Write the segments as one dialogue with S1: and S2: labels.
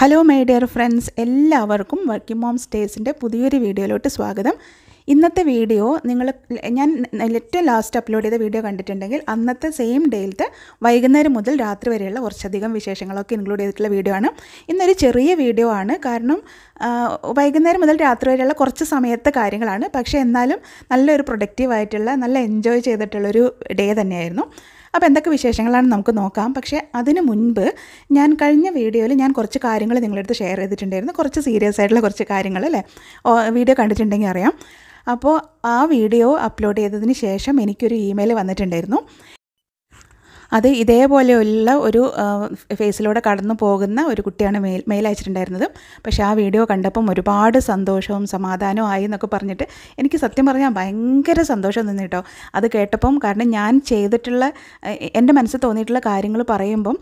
S1: Hello my dear friends എല്ലാവർക്കും working mom സ്റ്റേസിന്റെ പുതിയൊരു വീഡിയോയിലോട്ട് സ്വാഗതം. ഇന്നത്തെ വീഡിയോ നിങ്ങൾ ഞാൻ ഏറ്റവും ലാസ്റ്റ് അപ്ലോഡ് ചെയ്ത വീഡിയോ കണ്ടിട്ടുണ്ടെങ്കിൽ അന്നത്തെ സെയിം ഡേയിലത്തെ വൈകുന്നേരം മുതൽ രാത്രി വരെയുള്ള കുറച്ചധികം വിശേഷങ്ങളൊക്കെ ഇൻക്ലൂഡ് ചെയ്തിട്ടുള്ള വീഡിയോ ആണ്. ഇന്നൊരു ചെറിയ വീഡിയോ ആണ്. കാരണം വൈകുന്നേരം മുതൽ രാത്രി വരെയുള്ള കുറച്ച് സമയത്തെ കാര്യങ്ങളാണ്. പക്ഷേ എന്നാലും നല്ലൊരു പ്രൊഡക്റ്റീവായിട്ടുള്ള നല്ല എൻജോയ് ചെയ്തിട്ടുള്ളൊരു ഡേ തന്നെയായിരുന്നു. അപ്പോൾ എന്തൊക്കെ വിശേഷങ്ങളാണ് നമുക്ക് നോക്കാം. പക്ഷേ അതിന് മുൻപ് ഞാൻ കഴിഞ്ഞ വീഡിയോയിൽ ഞാൻ കുറച്ച് കാര്യങ്ങൾ നിങ്ങളടുത്ത് ഷെയർ ചെയ്തിട്ടുണ്ടായിരുന്നു. കുറച്ച് സീരിയസ് ആയിട്ടുള്ള കുറച്ച് കാര്യങ്ങൾ അല്ലേ? വീഡിയോ കണ്ടിട്ടുണ്ടെങ്കിൽ അറിയാം. അപ്പോൾ ആ വീഡിയോ അപ്ലോഡ് ചെയ്തതിന് ശേഷം എനിക്കൊരു ഇമെയിൽ വന്നിട്ടുണ്ടായിരുന്നു. അത് ഇതേപോലെയുള്ള ഒരു ഫേസിലൂടെ കടന്നു പോകുന്ന ഒരു കുട്ടിയാണ് മെയിൽ മെയിൽ പക്ഷേ ആ വീഡിയോ കണ്ടപ്പം ഒരുപാട് സന്തോഷവും സമാധാനവും ആയി എന്നൊക്കെ പറഞ്ഞിട്ട് എനിക്ക് സത്യം പറഞ്ഞാൽ ഭയങ്കര സന്തോഷം നിന്ന് കേട്ടോ. അത് കേട്ടപ്പം കാരണം ഞാൻ ചെയ്തിട്ടുള്ള എന്റെ മനസ്സിൽ തോന്നിയിട്ടുള്ള കാര്യങ്ങൾ പറയുമ്പം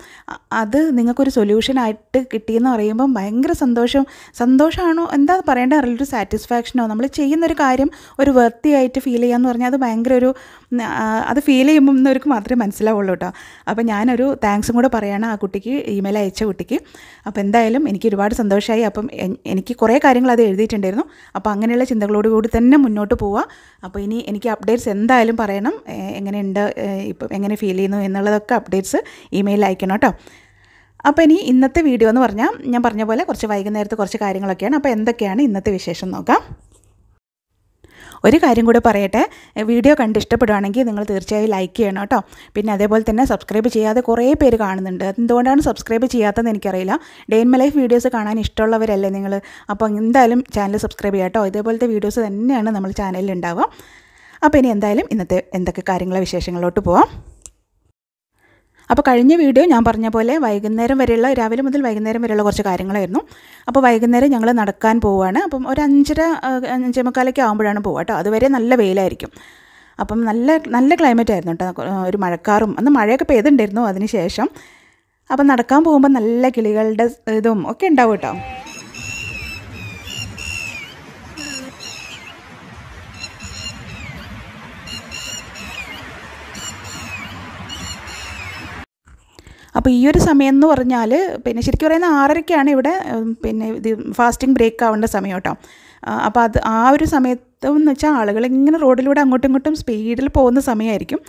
S1: അത് നിങ്ങൾക്കൊരു സൊല്യൂഷനായിട്ട് കിട്ടിയെന്ന് പറയുമ്പം ഭയങ്കര സന്തോഷം. സന്തോഷമാണോ? എന്താ പറയേണ്ട അറിയില്ല. ഒരു സാറ്റിസ്ഫാക്ഷനോ? നമ്മൾ ചെയ്യുന്നൊരു കാര്യം ഒരു വൃത്തിയായിട്ട് ഫീൽ ചെയ്യാന്ന് പറഞ്ഞാൽ അത് ഭയങ്കര ഒരു അത് ഫീൽ ചെയ്യുമ്പോഴവർക്ക് മാത്രമേ മനസ്സിലാവുള്ളൂ കേട്ടോ അപ്പോൾ ഞാനൊരു താങ്ക്സും കൂടെ പറയണം ആ കുട്ടിക്ക് ഇമെയിൽ അയച്ച കുട്ടിക്ക്. അപ്പോൾ എന്തായാലും എനിക്ക് ഒരുപാട് സന്തോഷമായി അപ്പം എനിക്ക് കുറേ കാര്യങ്ങൾ അത് എഴുതിയിട്ടുണ്ടായിരുന്നു. അപ്പോൾ അങ്ങനെയുള്ള ചിന്തകളോട് കൂടി തന്നെ മുന്നോട്ട് പോവുക അപ്പോൾ ഇനി എനിക്ക് അപ്ഡേറ്റ്സ് എന്തായാലും പറയണം. എങ്ങനെയുണ്ട് ഇപ്പം എങ്ങനെ ഫീൽ ചെയ്യുന്നു എന്നുള്ളതൊക്കെ അപ്ഡേറ്റ്സ് ഇമെയിൽ അയക്കണം കേട്ടോ അപ്പോൾ ഇനി ഇന്നത്തെ വീഡിയോ എന്ന് പറഞ്ഞാൽ ഞാൻ പറഞ്ഞ പോലെ കുറച്ച് വൈകുന്നേരത്തെ കുറച്ച് കാര്യങ്ങളൊക്കെയാണ്. അപ്പോൾ എന്തൊക്കെയാണ് ഇന്നത്തെ വിശേഷം നോക്കാം. ഒരു കാര്യം കൂടെ പറയട്ടെ. വീഡിയോ കണ്ട് ഇഷ്ടപ്പെടുവാണെങ്കിൽ നിങ്ങൾ തീർച്ചയായും ലൈക്ക് ചെയ്യണം കേട്ടോ. പിന്നെ അതേപോലെ തന്നെ സബ്സ്ക്രൈബ് ചെയ്യാതെ കുറേ പേര് കാണുന്നുണ്ട്. എന്തുകൊണ്ടാണ് സബ്സ്ക്രൈബ് ചെയ്യാത്തതെന്ന് എനിക്കറിയില്ല. ഡേ ഇൻ ലൈഫ് വീഡിയോസ് കാണാൻ ഇഷ്ടമുള്ളവരല്ലേ നിങ്ങൾ? അപ്പോൾ എന്തായാലും ചാനൽ സബ്സ്ക്രൈബ് ചെയ്യാം കേട്ടോ. ഇതേപോലത്തെ വീഡിയോസ് തന്നെയാണ് നമ്മൾ ചാനലിൽ ഉണ്ടാവുക. അപ്പോൾ ഇനി എന്തായാലും ഇന്നത്തെ എന്തൊക്കെ കാര്യങ്ങളെ വിശേഷങ്ങളിലോട്ട് പോവാം. അപ്പോൾ കഴിഞ്ഞ വീഡിയോ ഞാൻ പറഞ്ഞ പോലെ വൈകുന്നേരം വരെയുള്ള രാവിലെ മുതൽ വൈകുന്നേരം വരെയുള്ള കുറച്ച് കാര്യങ്ങളായിരുന്നു. അപ്പോൾ വൈകുന്നേരം ഞങ്ങൾ നടക്കാൻ പോവുകയാണ് അപ്പം ഒരു അഞ്ചര അഞ്ചേ മുക്കാലൊക്കെ ആകുമ്പോഴാണ് പോവുക കേട്ടോ. അതുവരെ നല്ല വെയിലായിരിക്കും. അപ്പം നല്ല നല്ല ക്ലൈമറ്റ് ആയിരുന്നു കേട്ടോ. ഒരു മഴക്കാറും. അന്ന് മഴയൊക്കെ പെയ്തിട്ടുണ്ടായിരുന്നു അതിന് ശേഷം. അപ്പം നടക്കാൻ പോകുമ്പോൾ നല്ല കിളികളുടെ ഇതും ഒക്കെ ഉണ്ടാവും കേട്ടോ. അപ്പോൾ ഈ ഒരു സമയം എന്ന് പറഞ്ഞാൽ പിന്നെ ശരിക്കും പറയുന്ന ആറരയ്ക്കാണ് ഇവിടെ പിന്നെ ഇത് ഫാസ്റ്റിംഗ് ബ്രേക്ക് ആവേണ്ട സമയം കേട്ടോ. അപ്പോൾ അത് ആ ഒരു സമയത്തും എന്ന് വെച്ചാൽ ആളുകൾ ഇങ്ങനെ റോഡിലൂടെ അങ്ങോട്ടും ഇങ്ങോട്ടും സ്പീഡിൽ പോകുന്ന സമയമായിരിക്കും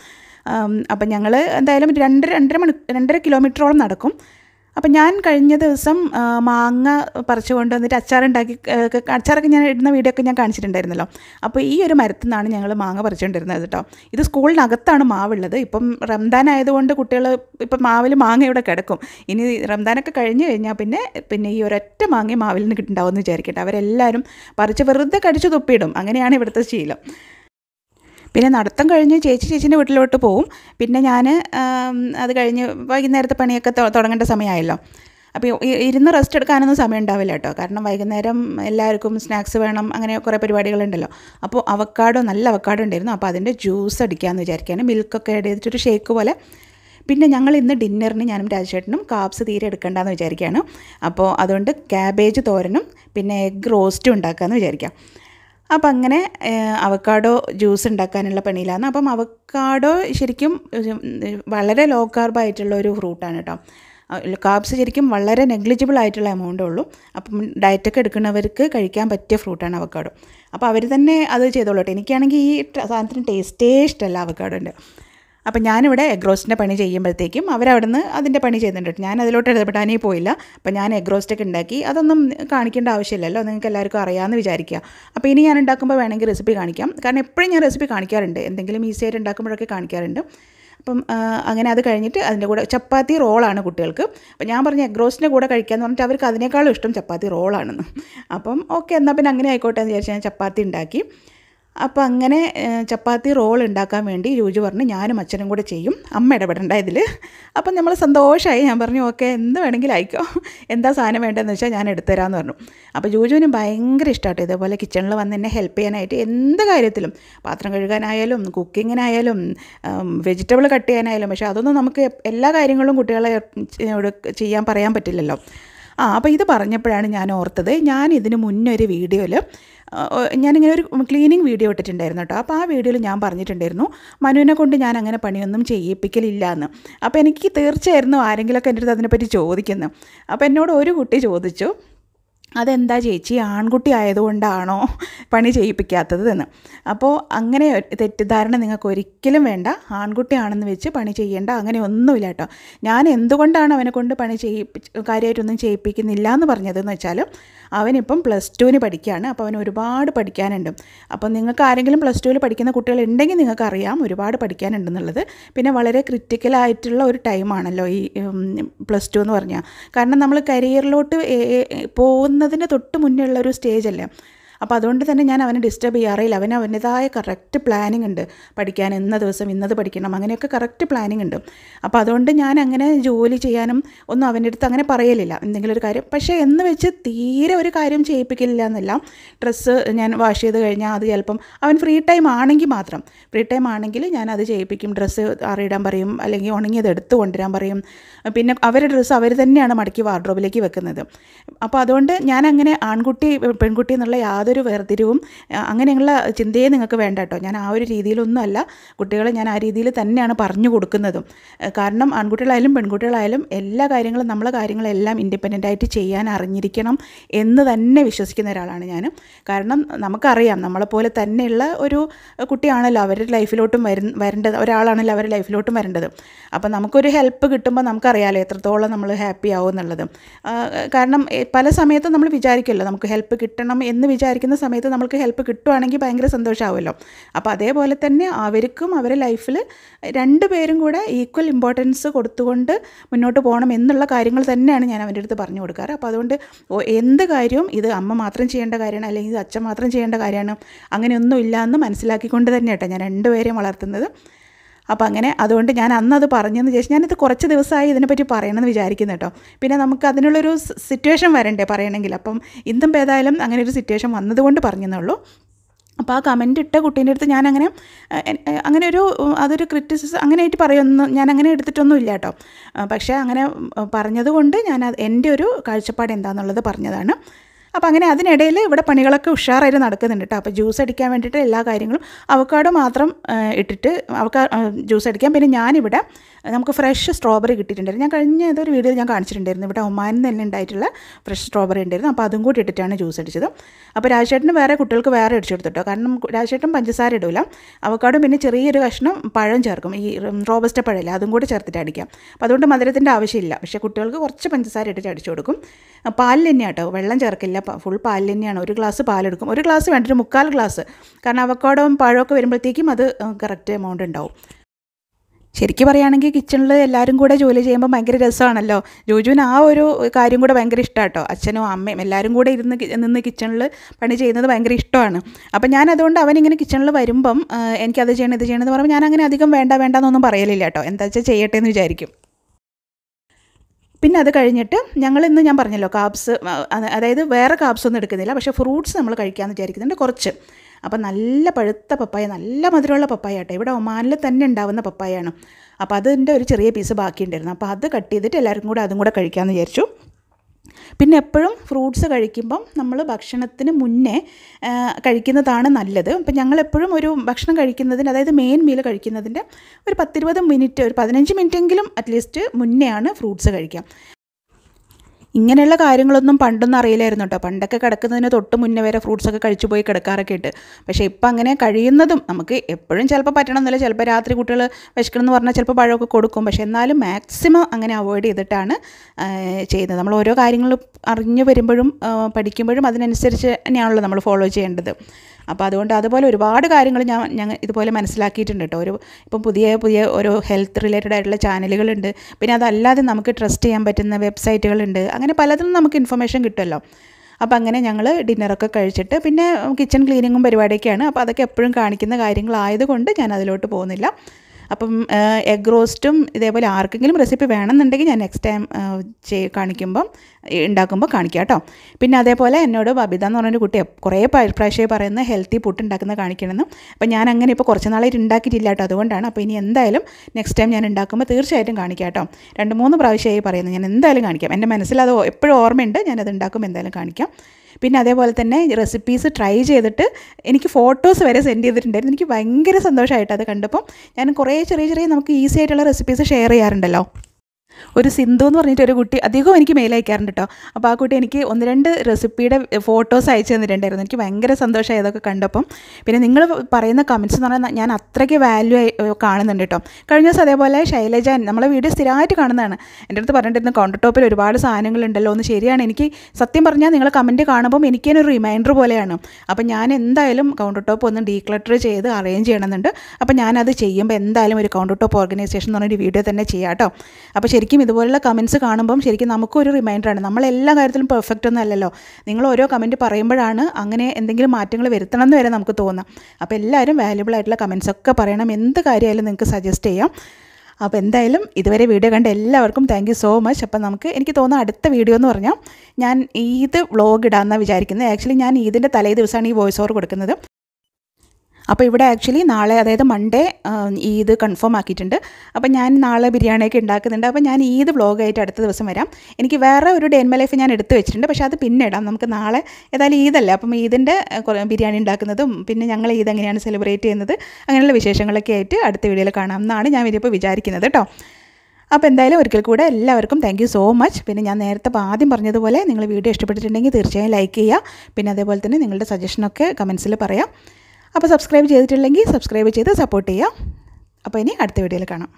S1: അപ്പം ഞങ്ങൾ എന്തായാലും രണ്ട് രണ്ടര മണി രണ്ടര കിലോമീറ്ററോളം നടക്കും. അപ്പം ഞാൻ കഴിഞ്ഞ ദിവസം മാങ്ങ പറിച്ചു കൊണ്ട് വന്നിട്ട് അച്ചാറുണ്ടാക്കി അച്ചാറൊക്കെ ഞാൻ ഇടുന്ന വീഡിയോ ഒക്കെ ഞാൻ കാണിച്ചിട്ടുണ്ടായിരുന്നല്ലോ. അപ്പോൾ ഈ ഒരു മരത്തിൽ നിന്നാണ് ഞങ്ങൾ മാങ്ങ പറിച്ചുകൊണ്ടിരുന്നത് കേട്ടോ. ഇത് സ്കൂളിനകത്താണ് മാവുള്ളത്. ഇപ്പം റംദാൻ ആയതുകൊണ്ട് കുട്ടികൾ ഇപ്പം മാവിൽ മാങ്ങ ഇവിടെ കിടക്കും. ഇനി റംദാനൊക്കെ കഴിഞ്ഞ് കഴിഞ്ഞാൽ പിന്നെ പിന്നെ ഈ ഒരൊറ്റ മാങ്ങ മാവിൽ നിന്ന് കിട്ടുണ്ടാവുമെന്ന് വിചാരിക്കട്ടെ. അവരെല്ലാവരും പറിച്ച് വെറുതെ കടിച്ചു തുപ്പിയിടും. അങ്ങനെയാണ് ഇവിടുത്തെ ശീലം. പിന്നെ നടത്തം കഴിഞ്ഞ് ചേച്ചി ചേച്ചീന്റെ വീട്ടിലോട്ട് പോവും. പിന്നെ ഞാൻ അത് കഴിഞ്ഞ് വൈകുന്നേരത്തെ പണിയൊക്കെ തുടങ്ങേണ്ട സമയമായല്ലോ. അപ്പോൾ ഇരുന്ന് റെസ്റ്റ് എടുക്കാനൊന്നും സമയം ഉണ്ടാവില്ല കേട്ടോ. കാരണം വൈകുന്നേരം എല്ലാവർക്കും സ്നാക്സ് വേണം അങ്ങനെ കുറേ പരിപാടികളുണ്ടല്ലോ. അപ്പോൾ അവക്കാടോ നല്ല അവക്കാടോ ഉണ്ടായിരുന്നു. അപ്പോൾ അതിന്റെ ജ്യൂസ് അടിക്കാമെന്ന് വിചാരിക്കുകയാണ് മിൽക്കൊക്കെ ആഡ് ചെയ്തിട്ടൊരു ഷേക്ക് പോലെ. പിന്നെ ഞങ്ങൾ ഇന്ന് ഡിന്നറിന് ഞാനും രാജേട്ടനും കാപ്സ് തീരെ എടുക്കണ്ടെന്ന് വിചാരിക്കുകയാണ് അപ്പോൾ അതുകൊണ്ട് ക്യാബേജ് തോരനും പിന്നെ എഗ് റോസ്റ്റും ഉണ്ടാക്കാമെന്ന് വിചാരിക്കാം. അപ്പം അങ്ങനെ അവക്കാഡോ ജ്യൂസ് ഉണ്ടാക്കാനുള്ള പണിയിലാണ്. അപ്പം അവക്കാഡോ ശരിക്കും വളരെ ലോ കാർബായിട്ടുള്ള ഒരു ഫ്രൂട്ടാണ് കേട്ടോ കാർബ്സ് ശരിക്കും വളരെ നെഗ്ലിജിബിൾ ആയിട്ടുള്ള എമൗണ്ടേ ഉള്ളൂ. അപ്പം ഡയറ്റൊക്കെ എടുക്കുന്നവർക്ക് കഴിക്കാൻ പറ്റിയ ഫ്രൂട്ടാണ് അവക്കാഡോ. അപ്പോൾ അവർ തന്നെ അത് ചെയ്തോളൂ കേട്ടോ എനിക്കാണെങ്കിൽ ഈ സാധനത്തിന് ടേസ്റ്റേ ഇഷ്ടമല്ല അവക്കാഡോന്റെ. അപ്പം ഞാനിവിടെ എഗ് റോസ്റ്റിന്റെ പണി ചെയ്യുമ്പോഴത്തേക്കും അവരവിടുന്ന് അതിന്റെ പണി ചെയ്യുന്നുണ്ട് ഞാൻ അതിലോട്ട് ഇടപെടാനേ പോയില്ല. അപ്പം ഞാൻ എഗ് റോസ്റ്റൊക്കെ ഉണ്ടാക്കി. അതൊന്നും കാണിക്കേണ്ട ആവശ്യമില്ലല്ലോ. നിങ്ങൾക്ക് എല്ലാവർക്കും അറിയാമെന്ന് വിചാരിക്കുക. അപ്പോൾ ഇനി ഞാൻ ഉണ്ടാക്കുമ്പോൾ വേണമെങ്കിൽ റെസിപ്പി കാണിക്കാം. കാരണം എപ്പോഴും ഞാൻ റെസിപ്പി കാണിക്കാറുണ്ട്. എന്തെങ്കിലും ഈസി ആയിട്ട് ഉണ്ടാക്കുമ്പോഴൊക്കെ കാണിക്കാറുണ്ട്. അപ്പം അങ്ങനെ അത് കഴിഞ്ഞിട്ട് അതിന്റെ കൂടെ ചപ്പാത്തി റോളാണ് കുട്ടികൾക്ക്. അപ്പം ഞാൻ പറഞ്ഞ എഗ് റോസ്റ്റിന്റെ കൂടെ കഴിക്കാമെന്ന് പറഞ്ഞിട്ട് അവർക്ക് അതിനേക്കാളും ഇഷ്ടം ചപ്പാത്തി റോളാണെന്ന് അപ്പം ഓക്കെ എന്നാൽ പിന്നെ അങ്ങനെ ആയിക്കോട്ടെ എന്ന് വിചാരിച്ച് ഞാൻ ചപ്പാത്തി ഉണ്ടാക്കി. അപ്പോൾ അങ്ങനെ ചപ്പാത്തി റോൾ ഉണ്ടാക്കാൻ വേണ്ടി രുചി പറഞ്ഞ് ഞാനും അച്ഛനും കൂടെ ചെയ്യും. അമ്മ ഇടപെടണ്ട ഇതിൽ അപ്പം നമ്മൾ സന്തോഷമായി ഞാൻ പറഞ്ഞു ഓക്കെ എന്ത് വേണമെങ്കിലും ആയിക്കോ. എന്താ സാധനം വേണ്ടതെന്ന് വെച്ചാൽ ഞാൻ എടുത്തുതരാമെന്ന് പറഞ്ഞു. അപ്പോൾ ജൂജുവിന് ഭയങ്കര ഇഷ്ടമാട്ടോ ഇതേപോലെ കിച്ചണിൽ വന്ന് എന്നെ ഹെൽപ്പ് ചെയ്യാനായിട്ട് എന്ത് കാര്യത്തിലും. പാത്രം കഴുകാനായാലും കുക്കിങ്ങിനായാലും വെജിറ്റബിൾ കട്ട് ചെയ്യാനായാലും. പക്ഷേ അതൊന്നും നമുക്ക് എല്ലാ കാര്യങ്ങളും കുട്ടികളെ ചെയ്യാൻ പറയാൻ പറ്റില്ലല്ലോ. ആ അപ്പോൾ ഇത് പറഞ്ഞപ്പോഴാണ് ഞാൻ ഓർത്തത്. ഞാൻ ഇതിന് മുന്നേ ഒരു വീഡിയോയിൽ ഞാനിങ്ങനെ ഒരു ക്ലീനിങ് വീഡിയോ ഇട്ടിട്ടുണ്ടായിരുന്നു കേട്ടോ. അപ്പോൾ ആ വീഡിയോയിൽ ഞാൻ പറഞ്ഞിട്ടുണ്ടായിരുന്നു മനുവിനെ കൊണ്ട് ഞാൻ അങ്ങനെ പണിയൊന്നും ചെയ്യിപ്പിക്കലില്ല എന്ന് അപ്പോൾ എനിക്ക് തീർച്ചയായിരുന്നു ആരെങ്കിലുമൊക്കെ എന്റെ അടുത്ത് അതിനെപ്പറ്റി ചോദിക്കുന്നു. അപ്പോൾ എന്നോട് ഒരു കുട്ടി ചോദിച്ചു അതെന്താ ചേച്ചി? ആൺകുട്ടി ആയതുകൊണ്ടാണോ പണി ചെയ്യിപ്പിക്കാത്തത് എന്ന് അപ്പോൾ അങ്ങനെ തെറ്റിദ്ധാരണ നിങ്ങൾക്ക് ഒരിക്കലും വേണ്ട ആൺകുട്ടിയാണെന്ന് വെച്ച് പണി ചെയ്യേണ്ട. അങ്ങനെ ഒന്നുമില്ല കേട്ടോ. ഞാൻ എന്തുകൊണ്ടാണ് അവനെ കൊണ്ട് പണി ചെയ്യിപ്പി കാര്യമായിട്ടൊന്നും ചെയ്യിപ്പിക്കുന്നില്ല എന്ന് പറഞ്ഞതെന്ന് വെച്ചാൽ അവനിപ്പം പ്ലസ് ടുവിന് പഠിക്കുകയാണ്. അപ്പോൾ അവൻ ഒരുപാട് പഠിക്കാനുണ്ട്. അപ്പോൾ നിങ്ങൾക്ക് ആരെങ്കിലും പ്ലസ് ടുവിൽ പഠിക്കുന്ന കുട്ടികളുണ്ടെങ്കിൽ നിങ്ങൾക്ക് അറിയാം ഒരുപാട് പഠിക്കാനുണ്ടെന്നുള്ളത്. പിന്നെ വളരെ ക്രിറ്റിക്കലായിട്ടുള്ള ഒരു ടൈമാണല്ലോ ഈ പ്ലസ് ടു എന്ന് പറഞ്ഞാൽ. കാരണം നമ്മൾ കരിയറിലോട്ട് പോകുന്നതിന് തൊട്ട് മുന്നേ ഉള്ള ഒരു സ്റ്റേജ് അല്ലേ? അപ്പോൾ അതുകൊണ്ട് തന്നെ ഞാൻ അവനെ ഡിസ്റ്റർബ് ചെയ്യാറില്ല. അവന് അവന്റെതായ കറക്റ്റ് പ്ലാനിങ് ഉണ്ട്. പഠിക്കാൻ ഇന്ന ദിവസം ഇന്നത് പഠിക്കണം. അങ്ങനെയൊക്കെ കറക്റ്റ് പ്ലാനിങ് ഉണ്ട്. അപ്പോൾ അതുകൊണ്ട് ഞാൻ അങ്ങനെ ജോലി ചെയ്യാനും ഒന്നും അവന്റെ അടുത്ത് അങ്ങനെ പറയലില്ല. എന്തെങ്കിലും ഒരു കാര്യം. പക്ഷേ എന്ന് വെച്ച് തീരെ ഒരു കാര്യം ചെയ്യിപ്പിക്കില്ല എന്നല്ല. ഡ്രസ്സ് ഞാൻ വാഷ് ചെയ്ത് കഴിഞ്ഞാൽ അത് ചിലപ്പം അവൻ ഫ്രീ ടൈം ആണെങ്കിൽ മാത്രം. ഫ്രീ ടൈം ആണെങ്കിൽ ഞാൻ അത് ചെയ്യിപ്പിക്കും. ഡ്രസ്സ് അറിയിടാൻ പറയും. അല്ലെങ്കിൽ ഉണങ്ങിയത് എടുത്ത് കൊണ്ടുവരാൻ പറയും. പിന്നെ അവരുടെ ഡ്രസ്സ് അവർ തന്നെയാണ് മടക്കി വാർഡ്രോബിലേക്ക് വെക്കുന്നത്. അപ്പോൾ അതുകൊണ്ട് ഞാൻ അങ്ങനെ ആൺകുട്ടി പെൺകുട്ടി എന്നുള്ള യാതൊരു വേർതിരിവും അങ്ങനെയുള്ള ചിന്തയെ നിങ്ങൾക്ക് വേണ്ട കേട്ടോ. ഞാൻ ആ ഒരു രീതിയിലൊന്നും അല്ല കുട്ടികളെ ഞാൻ ആ രീതിയിൽ തന്നെയാണ് പറഞ്ഞു കൊടുക്കുന്നതും. കാരണം ആൺകുട്ടികളായാലും പെൺകുട്ടികളായാലും എല്ലാ കാര്യങ്ങളും നമ്മളെ കാര്യങ്ങളെല്ലാം ഇൻഡിപെൻഡന്റ് ആയിട്ട് ചെയ്യാൻ അറിഞ്ഞിരിക്കണം എന്ന് തന്നെ വിശ്വസിക്കുന്ന ഒരാളാണ് ഞാൻ കാരണം നമുക്കറിയാം നമ്മളെപ്പോലെ തന്നെയുള്ള ഒരു കുട്ടിയാണല്ലോ അവരുടെ ലൈഫിലോട്ടും വരു വരേണ്ടത് ഒരാളാണല്ലോ അവരുടെ ലൈഫിലോട്ടും വരേണ്ടത്. അപ്പോൾ നമുക്കൊരു ഹെൽപ്പ് കിട്ടുമ്പോൾ നമുക്കറിയാമല്ലോ എത്രത്തോളം നമ്മൾ ഹാപ്പി ആവും എന്നുള്ളത്. കാരണം പല സമയത്തും നമ്മൾ വിചാരിക്കുമല്ലോ നമുക്ക് ഹെൽപ്പ് കിട്ടണം എന്ന് വിചാരിക്കുന്ന സമയത്ത് നമ്മൾക്ക് ഹെൽപ്പ് കിട്ടുവാണെങ്കിൽ ഭയങ്കര സന്തോഷമാവുമല്ലോ അപ്പോൾ അതേപോലെ തന്നെ അവർക്കും അവരുടെ ലൈഫിൽ രണ്ട് പേരും കൂടെ ഈക്വൽ ഇമ്പോർട്ടൻസ് കൊടുത്തുകൊണ്ട് മുന്നോട്ട് പോകണം എന്നുള്ള കാര്യങ്ങൾ തന്നെയാണ് ഞാൻ അവന്റെ അടുത്ത് പറഞ്ഞു കൊടുക്കാറ്. അപ്പോൾ അതുകൊണ്ട് എന്ത് കാര്യവും ഇത് അമ്മ മാത്രം ചെയ്യേണ്ട കാര്യമാണ് അല്ലെങ്കിൽ ഇത് അച്ഛൻ മാത്രം ചെയ്യേണ്ട കാര്യമാണ് അങ്ങനെയൊന്നും ഇല്ല എന്ന് മനസ്സിലാക്കിക്കൊണ്ട് തന്നെ കേട്ടോ ഞാൻ രണ്ടുപേരെയും വളർത്തുന്നത്. അപ്പോൾ അങ്ങനെ അതുകൊണ്ട് ഞാൻ അന്ന് അത് പറഞ്ഞെന്ന് വിചാരിച്ചു ഞാനിത് കുറച്ച് ദിവസമായി ഇതിനെപ്പറ്റി പറയണമെന്ന് വിചാരിക്കുന്നു കേട്ടോ. പിന്നെ നമുക്ക് അതിനുള്ളൊരു സിറ്റുവേഷൻ വരണ്ടേ പറയണമെങ്കിൽ. അപ്പം ഇന്നും ഏതായാലും അങ്ങനെ ഒരു സിറ്റുവേഷൻ വന്നതുകൊണ്ട് പറഞ്ഞെന്നുള്ളൂ. അപ്പോൾ ആ കമന്റ് ഇട്ട കുട്ടീന്റെ അടുത്ത് ഞാൻ അങ്ങനെ അങ്ങനെ ഒരു അതൊരു ക്രിറ്റിസിസം അങ്ങനെയായിട്ട് പറയുമെന്ന് ഞാൻ അങ്ങനെ എടുത്തിട്ടൊന്നും ഇല്ല കേട്ടോ. പക്ഷേ അങ്ങനെ പറഞ്ഞതുകൊണ്ട് ഞാൻ എന്റെ ഒരു കാഴ്ചപ്പാട് എന്താണെന്നുള്ളത് പറഞ്ഞതാണ്. അപ്പോൾ അങ്ങനെ അതിനിടയിൽ ഇവിടെ പണികളൊക്കെ ഉഷാറായിട്ട് നടക്കുന്നുണ്ട് കേട്ടോ. അപ്പോൾ ജ്യൂസ് അടിക്കാൻ വേണ്ടിയിട്ട് എല്ലാ കാര്യങ്ങളും അവക്കാടോ മാത്രം ഇട്ടിട്ട് അവക്കാ ജ്യൂസ് അടിക്കാം. പിന്നെ ഞാനിവിടെ നമുക്ക് ഫ്രഷ് സ്ട്രോബെറി കിട്ടിയിട്ടുണ്ടായിരുന്നു. ഞാൻ കഴിഞ്ഞ ഏതൊരു വീഡിയോയിൽ ഞാൻ കാണിച്ചിട്ടുണ്ടായിരുന്നു. ഇവിടെ ഒമാനിൽ തന്നെ ഉണ്ടായിട്ടുള്ള ഫ്രഷ് സ്ട്രോബെറി ഉണ്ടായിരുന്നു. അപ്പോൾ അതും കൂടി ഇട്ടിട്ടാണ് ജ്യൂസ് അടിച്ചത്. അപ്പോൾ രാജേട്ടന് വേറെ കുട്ടികൾക്ക് വേറെ അടിച്ചു കൊടുത്തിട്ടോ. കാരണം രാജേട്ടൻ പഞ്ചസാര ഇടില്ല അവക്കാടും പിന്നെ ചെറിയൊരു കഷ്ണം പഴം ചേർക്കും. ഈ റോബസ്റ്റ പഴമില്ല അതും കൂടി ചേർത്തിട്ട് അടിക്കാം. അപ്പോൾ അതുകൊണ്ട് മധുരത്തിന്റെ ആവശ്യമില്ല. പക്ഷേ കുട്ടികൾക്ക് കുറച്ച് പഞ്ചസാര ഇട്ടിട്ട് അടിച്ചു കൊടുക്കും. പാലിൽ തന്നെയാണ് കേട്ടോ വെള്ളം ചേർക്കില്ല. ഫുൾ പാലിൽ തന്നെയാണ് ഒരു ഗ്ലാസ് പാലെടുക്കും. ഒരു ഗ്ലാസ് വേണ്ട ഒരു മുക്കാൽ ഗ്ലാസ് കാരണം അവക്കാടവും പഴമൊക്കെ വരുമ്പോഴത്തേക്കും അത് കറക്റ്റ് എമൗണ്ട് ഉണ്ടാവും. ശരിക്കും പറയുകയാണെങ്കിൽ കിച്ചണിൽ എല്ലാവരും കൂടെ ജോലി ചെയ്യുമ്പോൾ ഭയങ്കര രസമാണല്ലോ ജോജുവിന് ആ ഒരു കാര്യം കൂടെ ഭയങ്കര ഇഷ്ടമാണ് കേട്ടോ അച്ഛനും അമ്മയും എല്ലാവരും കൂടെ ഇരുന്ന് നിന്ന് കിച്ചണിൽ പണി ചെയ്യുന്നത് ഭയങ്കര ഇഷ്ടമാണ്. അപ്പം ഞാൻ അതുകൊണ്ട് അവനിങ്ങനെ കിച്ചണിൽ വരുമ്പം എനിക്കത് ചെയ്യണം ഇത് ചെയ്യണം എന്ന് പറയുമ്പോൾ ഞാൻ അങ്ങനെ അധികം വേണ്ട വേണ്ട എന്നൊന്നും പറയലില്ല കേട്ടോ എന്താ വെച്ചാൽ ചെയ്യട്ടെ എന്ന് വിചാരിക്കും. പിന്നെ അത് കഴിഞ്ഞിട്ട് ഞങ്ങൾ ഇന്ന് ഞാൻ പറഞ്ഞല്ലോ കാബ്സ് അതായത് വേറെ കാബ്സ് ഒന്നും എടുക്കുന്നില്ല. പക്ഷേ ഫ്രൂട്ട്സ് നമ്മൾ കഴിക്കാമെന്ന് വിചാരിക്കുന്നുണ്ട് കുറച്ച്. അപ്പോൾ നല്ല പഴുത്ത പപ്പായ നല്ല മധുരമുള്ള പപ്പായ കേട്ടോ ഇവിടെ ഒമാനിൽ തന്നെ ഉണ്ടാവുന്ന പപ്പായാണ്. അപ്പോൾ അതിന്റെ ഒരു ചെറിയ പീസ് ബാക്കി ഉണ്ടായിരുന്നു അപ്പോൾ അത് കട്ട് ചെയ്തിട്ട് എല്ലാവർക്കും കൂടെ അതും കൂടെ കഴിക്കാമെന്ന് വിചാരിച്ചു. പിന്നെ എപ്പോഴും ഫ്രൂട്ട്സ് കഴിക്കുമ്പം നമ്മൾ ഭക്ഷണത്തിന് മുന്നേ കഴിക്കുന്നതാണ് നല്ലത്. അപ്പം ഞങ്ങളെപ്പോഴും ഒരു ഭക്ഷണം കഴിക്കുന്നതിന് അതായത് മെയിൻ മീൽ കഴിക്കുന്നതിന്റെ ഒരു പത്തിരുപത് മിനിറ്റ് ഒരു പതിനഞ്ച് മിനിറ്റെങ്കിലും അറ്റ്ലീസ്റ്റ് മുന്നെയാണ് ഫ്രൂട്ട്സ് കഴിക്കുക. ഇങ്ങനെയുള്ള കാര്യങ്ങളൊന്നും പണ്ടൊന്നും അറിയില്ലായിരുന്നു കേട്ടോ. പണ്ടൊക്കെ കിടക്കുന്നതിന് തൊട്ട് മുന്നേ വരെ ഫ്രൂട്ട്സൊക്കെ കഴിച്ചു പോയി കിടക്കാറൊക്കെ ഉണ്ട്. പക്ഷേ ഇപ്പം അങ്ങനെ കഴിയുന്നതും നമുക്ക് എപ്പോഴും ചിലപ്പോൾ പറ്റണം പറ്റണമെന്നില്ല ചിലപ്പോൾ രാത്രി കുട്ടികൾ വിശക്കണം എന്ന് പറഞ്ഞാൽ ചിലപ്പോൾ പഴമൊക്കെ കൊടുക്കും. പക്ഷേ എന്നാലും മാക്സിമം അങ്ങനെ അവോയ്ഡ് ചെയ്തിട്ടാണ് ചെയ്യുന്നത്. നമ്മൾ ഓരോ കാര്യങ്ങളും അറിഞ്ഞു വരുമ്പോഴും പഠിക്കുമ്പോഴും അതിനനുസരിച്ച് തന്നെയാണല്ലോ നമ്മൾ ഫോളോ ചെയ്യേണ്ടത്. അപ്പോൾ അതുകൊണ്ട് അതുപോലെ ഒരുപാട് കാര്യങ്ങൾ ഞാൻ ഞങ്ങൾ ഇതുപോലെ മനസ്സിലാക്കിയിട്ടുണ്ട് കേട്ടോ. ഒരു ഇപ്പം പുതിയ പുതിയ ഓരോ ഹെൽത്ത് റിലേറ്റഡ് ആയിട്ടുള്ള ചാനലുകളുണ്ട്. പിന്നെ അതല്ലാതെ നമുക്ക് ട്രസ്റ്റ് ചെയ്യാൻ പറ്റുന്ന വെബ്സൈറ്റുകളുണ്ട്. അങ്ങനെ പലതും നമുക്ക് ഇൻഫർമേഷൻ കിട്ടുമല്ലോ. അപ്പോൾ അങ്ങനെ ഞങ്ങൾ ഡിന്നറൊക്കെ കഴിച്ചിട്ട് പിന്നെ കിച്ചൺ ക്ലീനിങ്ങും പരിപാടിയൊക്കെയാണ്. അപ്പോൾ അതൊക്കെ എപ്പോഴും കാണിക്കുന്ന കാര്യങ്ങളായതുകൊണ്ട് ഞാൻ അതിലോട്ട് പോകുന്നില്ല. അപ്പം എഗ് റോസ്റ്റും ഇതേപോലെ ആർക്കെങ്കിലും റെസിപ്പി വേണമെന്നുണ്ടെങ്കിൽ ഞാൻ നെക്സ്റ്റ് ടൈം ചെയ് കാണിക്കുമ്പം ഉണ്ടാക്കുമ്പോൾ കാണിക്കാം കേട്ടോ. പിന്നെ അതേപോലെ എന്നോട് ബബിത എന്ന് പറഞ്ഞൊരു കുട്ടി കുറേ പ്രാവശ്യമായി പറയുന്നത് ഹെൽത്തി പുട്ട് ഉണ്ടാക്കുന്ന കാണിക്കണമെന്ന്. അപ്പം ഞാൻ അങ്ങനെ ഇപ്പോൾ കുറച്ച് നാളായിട്ട് ഉണ്ടാക്കിയിട്ടില്ല കേട്ടോ അതുകൊണ്ടാണ്. അപ്പോൾ ഇനി എന്തായാലും നെക്സ്റ്റ് ടൈം ഞാൻ ഉണ്ടാക്കുമ്പോൾ തീർച്ചയായിട്ടും കാണിക്കാം കേട്ടോ. രണ്ട് മൂന്ന് പ്രാവശ്യമായി പറയുന്നത് ഞാൻ എന്തായാലും കാണിക്കാം. എന്റെ മനസ്സിൽ അത് എപ്പോഴും ഓർമ്മയുണ്ട് ഞാനത് ഉണ്ടാക്കുമ്പോൾ എന്തായാലും കാണിക്കാം. പിന്നെ അതേപോലെ തന്നെ റെസിപ്പീസ് ട്രൈ ചെയ്തിട്ട് എനിക്ക് ഫോട്ടോസ് വരെ സെൻഡ് ചെയ്തിട്ടുണ്ടായിരുന്നു. എനിക്ക് ഭയങ്കര സന്തോഷമായിട്ട് അത് കണ്ടപ്പം. ഞാൻ കുറേ ചെറിയ ചെറിയ നമുക്ക് ഈസി ആയിട്ടുള്ള റെസിപ്പീസ് ഷെയർ ചെയ്യാറുണ്ടല്ലോ. ഒരു സിന്ധു എന്ന് പറഞ്ഞിട്ട് ഒരു കുട്ടി അധികവും എനിക്ക് മെയിൽ അയക്കാറുണ്ട് കേട്ടോ അപ്പോൾ ആ കുട്ടി എനിക്ക് ഒന്ന് രണ്ട് റെസിപ്പിയുടെ ഫോട്ടോസ് അയച്ചു തന്നിട്ടുണ്ടായിരുന്നു. എനിക്ക് ഭയങ്കര സന്തോഷമായി അതൊക്കെ കണ്ടപ്പം. പിന്നെ നിങ്ങൾ പറയുന്ന കമൻസ് എന്ന് പറഞ്ഞാൽ ഞാൻ അത്രയ്ക്ക് വാല്യൂ ആയി കാണുന്നുണ്ട് കേട്ടോ കഴിഞ്ഞ ദിവസം അതേപോലെ ശൈലജ നമ്മളെ വീഡിയോ സ്ഥിരമായിട്ട് കാണുന്നതാണ്. എന്റെ അടുത്ത് പറഞ്ഞിട്ടിരുന്ന കൗണ്ടർ ടോപ്പിൽ ഒരുപാട് സാധനങ്ങളുണ്ടല്ലോ ഒന്ന് ശരിയാണ്. എനിക്ക് സത്യം പറഞ്ഞാൽ നിങ്ങൾ കമന്റ് കാണുമ്പം എനിക്ക് ഒരു റിമൈൻഡർ പോലെയാണ്. അപ്പം ഞാൻ എന്തായാലും കൗണ്ടർ ടോപ്പ് ഒന്ന് ഡീക്ലട്ടർ ചെയ്ത് അറേഞ്ച് ചെയ്യണമെന്നുണ്ട്. അപ്പം ഞാനത് ചെയ്യുമ്പോൾ എന്തായാലും ഒരു കൗണ്ടർ ടോപ്പ് ഓർഗനൈസേഷൻ എന്ന് പറഞ്ഞൊരു വീഡിയോ തന്നെ ചെയ്യാം കേട്ടോ അപ്പോൾ ശരിക്കും ഇതുപോലുള്ള കമന്റ്സ് കാണുമ്പം ശരിക്കും നമുക്കൊരു റിമൈൻഡറാണ് നമ്മൾ എല്ലാ കാര്യത്തിലും പെർഫെക്റ്റ് ഒന്നും അല്ലല്ലോ. നിങ്ങൾ ഓരോ കമന്റ് പറയുമ്പോഴാണ് അങ്ങനെ എന്തെങ്കിലും മാറ്റങ്ങൾ വരുത്തണം എന്ന് വരെ നമുക്ക് തോന്നാം. അപ്പോൾ എല്ലാവരും വാല്യുബിൾ ആയിട്ടുള്ള കമൻസ് ഒക്കെ പറയണം. എന്ത് കാര്യമായാലും നിങ്ങൾക്ക് സജസ്റ്റ് ചെയ്യാം. അപ്പോൾ എന്തായാലും ഇതുവരെ വീഡിയോ കണ്ട എല്ലാവർക്കും താങ്ക് സോ മച്ച് അപ്പം നമുക്ക് എനിക്ക് തോന്നുന്ന അടുത്ത വീഡിയോ എന്ന് പറഞ്ഞാൽ ഞാൻ ഈദ് വ്ളോഗ് ഇടാമെന്നാണ് വിചാരിക്കുന്നത് ആക്ച്വലി ഞാൻ ഈദിന്റെ തലേ ദിവസമാണ് ഈ വോയിസ് ഓവർ കൊടുക്കുന്നത്. അപ്പോൾ ഇവിടെ ആക്ച്വലി നാളെ അതായത് മൺഡേ ഈദ് കൺഫേം ആക്കിയിട്ടുണ്ട്. അപ്പോൾ ഞാൻ നാളെ ബിരിയാണിയൊക്കെ ഉണ്ടാക്കുന്നുണ്ട്. അപ്പോൾ ഞാൻ ഈദ് വ്ളോഗായിട്ട് അടുത്ത ദിവസം വരാം. എനിക്ക് വേറെ ഒരു ഡേ ലൈഫ് ഞാൻ എടുത്തു വെച്ചിട്ടുണ്ട്. പക്ഷേ അത് പിന്നെ ഇടാം. നമുക്ക് നാളെ ഏതായാലും ഈദല്ലേ. അപ്പം ഈദിന്റെ ബിരിയാണി ഉണ്ടാക്കുന്നതും പിന്നെ ഞങ്ങൾ ഈദ് എങ്ങനെയാണ് സെലിബ്രേറ്റ് ചെയ്യുന്നത് അങ്ങനെയുള്ള വിശേഷങ്ങളൊക്കെ ആയിട്ട് അടുത്ത വീഡിയോയിൽ കാണാം എന്നാണ് ഞാൻ ഇതിപ്പോൾ വിചാരിക്കുന്നത് കേട്ടോ. അപ്പോൾ എന്തായാലും ഒരിക്കൽ കൂടെ എല്ലാവർക്കും താങ്ക് സോ മച്ച് പിന്നെ ഞാൻ നേരത്തെ ആദ്യം പറഞ്ഞതുപോലെ നിങ്ങൾ വീഡിയോ ഇഷ്ടപ്പെട്ടിട്ടുണ്ടെങ്കിൽ തീർച്ചയായും ലൈക്ക് ചെയ്യുക. പിന്നെ അതേപോലെ തന്നെ നിങ്ങളുടെ സജഷനൊക്കെ കമൻസിൽ പറയാം. അപ്പോൾ സബ്സ്ക്രൈബ് ചെയ്തിട്ടില്ലെങ്കിൽ സബ്സ്ക്രൈബ് ചെയ്ത് സപ്പോർട്ട് ചെയ്യാം. അപ്പോൾ ഇനി അടുത്ത വീഡിയോയിൽ കാണാം.